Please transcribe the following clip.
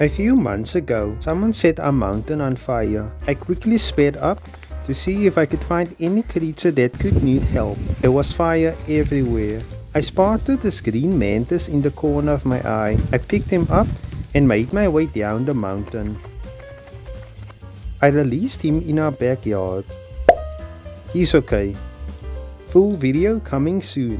A few months ago, someone set a mountain on fire. I quickly sped up to see if I could find any creature that could need help. There was fire everywhere. I spotted this green mantis in the corner of my eye. I picked him up and made my way down the mountain. I released him in our backyard. He's okay. Full video coming soon.